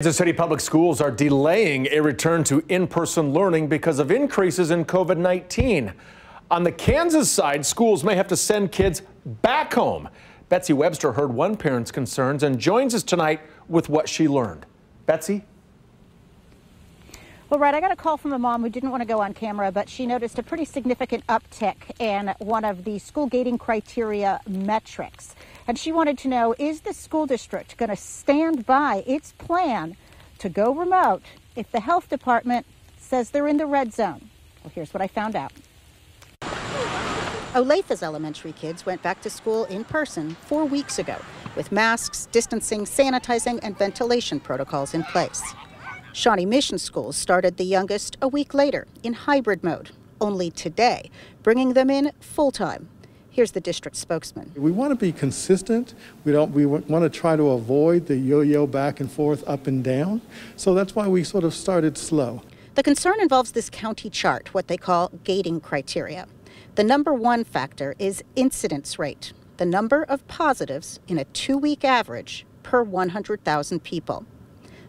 Kansas City Public Schools are delaying a return to in-person learning because of increases in COVID-19. On the Kansas side, schools may have to send kids back home. Betsy Webster heard one parent's concerns and joins us tonight with what she learned. Betsy? Well, right, I got a call from a mom who didn't want to go on camera, but she noticed a pretty significant uptick in one of the school gating criteria metrics. And she wanted to know, is the school district going to stand by its plan to go remote if the health department says they're in the red zone? Well, here's what I found out. Olathe's elementary kids went back to school in person four weeks ago with masks, distancing, sanitizing, and ventilation protocols in place. Shawnee Mission Schools started the youngest a week later in hybrid mode, only today, bringing them in full time. Here's the district spokesman. We want to be consistent. We don't. We want to try to avoid the yo-yo back and forth, up and down. So that's why we sort of started slow. The concern involves this county chart, what they call gating criteria. The number one factor is incidence rate, the number of positives in a two-week average per 100,000 people.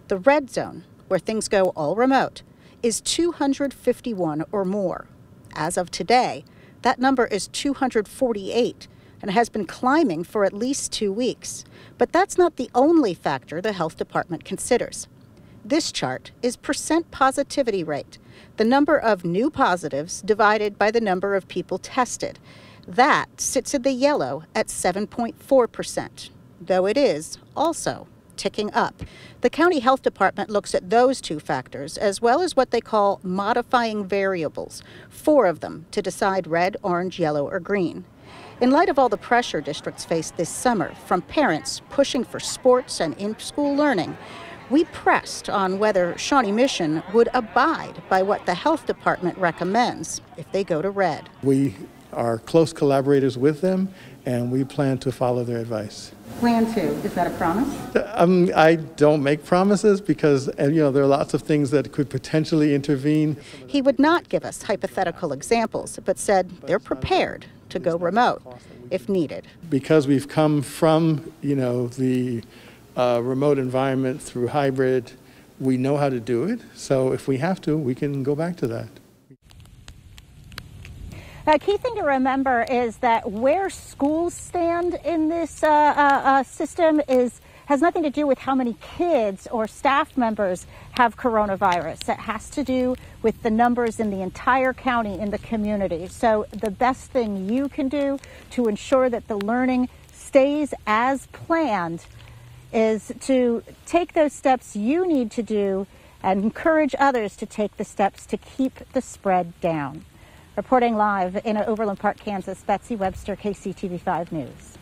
The red zone where things go all remote, is 251 or more. As of today, that number is 248 and has been climbing for at least two weeks. But that's not the only factor the health department considers. This chart is percent positivity rate, the number of new positives divided by the number of people tested. That sits in the yellow at 7.4%, though it is also ticking up. The county health department looks at those two factors, as well as what they call modifying variables, four of them, to decide red, orange, yellow, or green. In light of all the pressure districts faced this summer from parents pushing for sports and in school learning, we pressed on whether Shawnee Mission would abide by what the health department recommends if they go to red. We are close collaborators with them, and we plan to follow their advice. Plan to? Is that a promise? Um, I don't make promises because you know there are lots of things that could potentially intervene. He would not give us hypothetical examples, but said they're prepared to go remote if needed. Because we've come from you know the uh, remote environment through hybrid, we know how to do it. So if we have to, we can go back to that. A key thing to remember is that where schools stand in this uh, uh, uh, system is has nothing to do with how many kids or staff members have coronavirus. It has to do with the numbers in the entire county in the community. So the best thing you can do to ensure that the learning stays as planned is to take those steps you need to do and encourage others to take the steps to keep the spread down. Reporting live in Overland Park, Kansas, Betsy Webster, KCTV 5 News.